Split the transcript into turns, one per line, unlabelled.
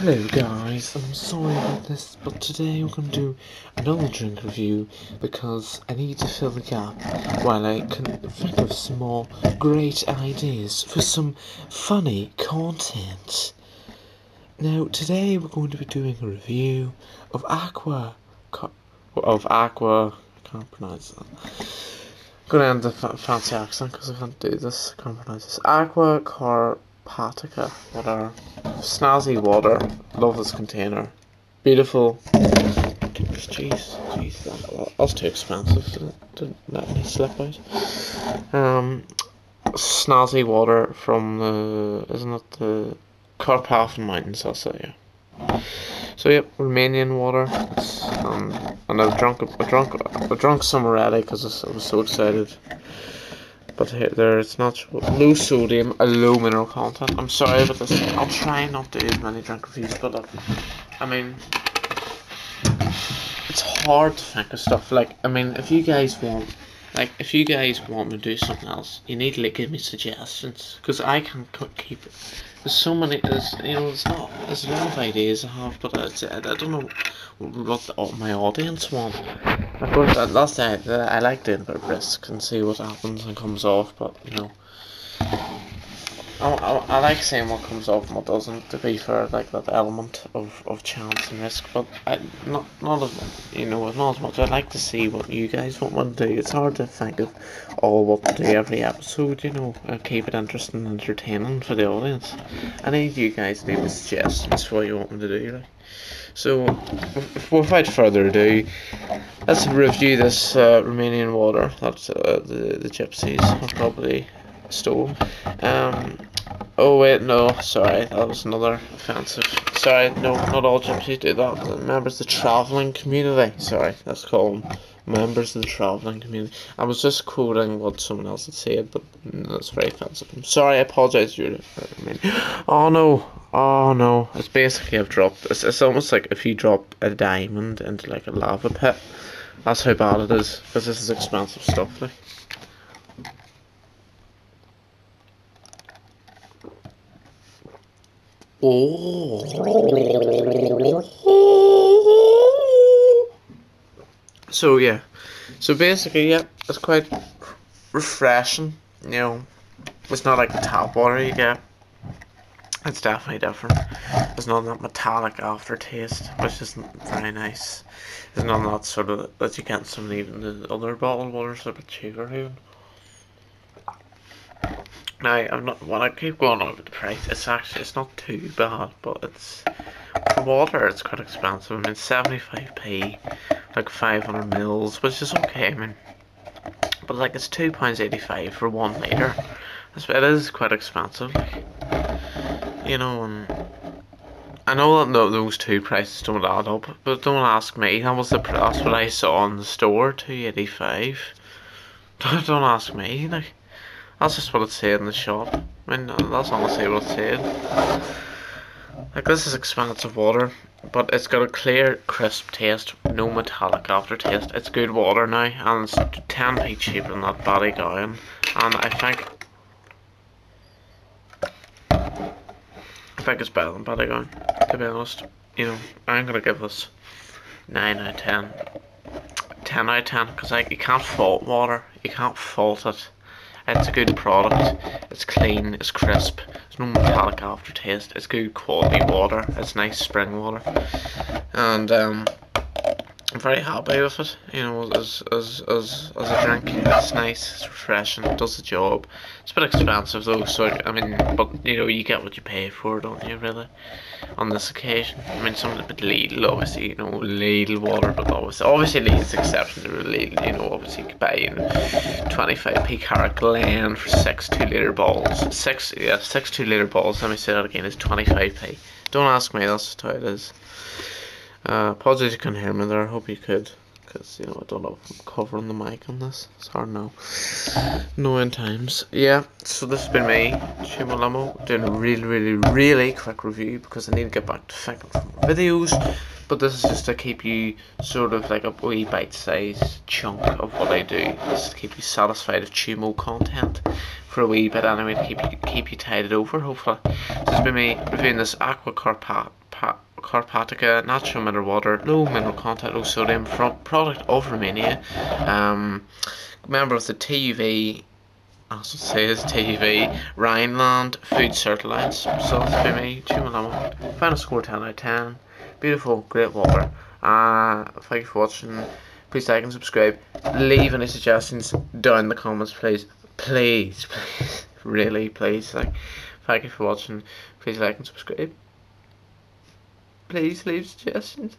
Hello guys, I'm sorry about this, but today we're going to do another drink review because I need to fill the gap while I can think of some more great ideas for some funny content. Now today we're going to be doing a review of Aqua, of Aqua, I can't pronounce that. I'm going to end the fancy accent because I can't do this, I can't pronounce this. Aqua Car Patica, whatever. Snazzy water. Love this container. Beautiful. Jeez, jeez, that, was too expensive to, to let me slip out. Um, snazzy water from the, isn't it the Carpathian Mountains, I'll say, yeah. So yep, Romanian water. Um, and I've drunk, I drunk, I drunk some already because I was so excited but here, there it's not low sodium, a low mineral content. I'm sorry about this. I'll try not to do many drink reviews, but uh, I mean, it's hard to think of stuff. Like, I mean, if you guys want, like, if you guys want me to do something else, you need to like, give me suggestions because I can't keep it. There's so many. There's you know, it's not. There's a lot of ideas I have, but it's, I don't know what the, my audience want. Of course, that's it. I like doing a bit of risk and see what happens and comes off, but you know. I, I, like seeing what comes off and what doesn't, to be fair, like that element of, of chance and risk, but I, not not as you know, not as much. I like to see what you guys want to do. It's hard to think of all what to do every episode, you know, and keep it interesting and entertaining for the audience. I need you guys to me suggestions for what you want me to do. So, without further ado, let's review this uh, Romanian water that uh, the, the gypsies have probably stole. Um, oh wait, no, sorry, that was another offensive. Sorry, no, not all gypsies do that. Members of the travelling community, sorry, that's called members of the travelling community. I was just quoting what someone else had said, but mm, that's very offensive. I'm sorry, I apologise. You, I mean, oh no, Oh no, it's basically I've dropped. It's, it's almost like if you drop a diamond into like a lava pit. That's how bad it is because this is expensive stuff. Like. Oh. So yeah, so basically yeah, it's quite refreshing. You know, it's not like the tap water you get it's definitely different. There's of that metallic aftertaste, which isn't very nice. There's none that sort of that you get some even the other bottled waters a bit cheaper even. Now I'm not when I keep going over the price, it's actually it's not too bad, but it's for water it's quite expensive. I mean seventy five P like five hundred mils, which is okay, I mean but like it's two pounds eighty five for one litre. It is quite expensive. You know, and I know that those two prices don't add up, but don't ask me. That was the that's what I saw in the store, two eighty five. Don't ask me. Like, that's just what it said in the shop. I mean, uh, that's honestly what it said. Like this is expensive water, but it's got a clear, crisp taste, no metallic aftertaste. It's good water now, and it's 10p cheaper than that Ballygowan. And I think I think it's better than Ballygowan, to be honest. You know, I'm gonna give this 9 out of 10. 10 out of 10, because like, you can't fault water, you can't fault it. It's a good product, it's clean, it's crisp, there's no metallic aftertaste, it's good quality water, it's nice spring water. And, um, very happy with it. You know, as as as as a drink, it's nice, it's refreshing, it does the job. It's a bit expensive though, so I mean, but you know, you get what you pay for, don't you? Really, on this occasion. I mean, some of the Lidl, obviously, you know, Lidl water, but obviously, obviously Lidl's exception to Lidl. You know, obviously, you buy you know, 25p Carrick for six two liter bottles. Six, yeah, six two liter bottles. Let me say that again. Is 25p. Don't ask me. That's how it is. Uh, apologies you couldn't hear me there, I hope you could. Because, you know, I don't know if I'm covering the mic on this. It's hard now. No end times. Yeah, so this has been me, Tuomo Olamo, doing a really, really, really quick review because I need to get back to thinking videos. But this is just to keep you sort of like a wee bite-sized chunk of what I do. Is to keep you satisfied of Tuomo content for a wee bit anyway to keep you keep you tided over hopefully. This has been me reviewing this Aqua Carpat Carpatica, natural mineral water, low mineral content, low sodium, from product of Romania. Um, member of the TUV, as it says, TUV Rheinland Food Circle Alliance. So that's for me, Tuomo Olamo. Final score 10 out of 10. Beautiful, great water. Uh, thank you for watching. Please like and subscribe. Leave any suggestions down in the comments, please. Please, please. Really, please. Like, thank you for watching. Please like and subscribe. Please leave suggestions.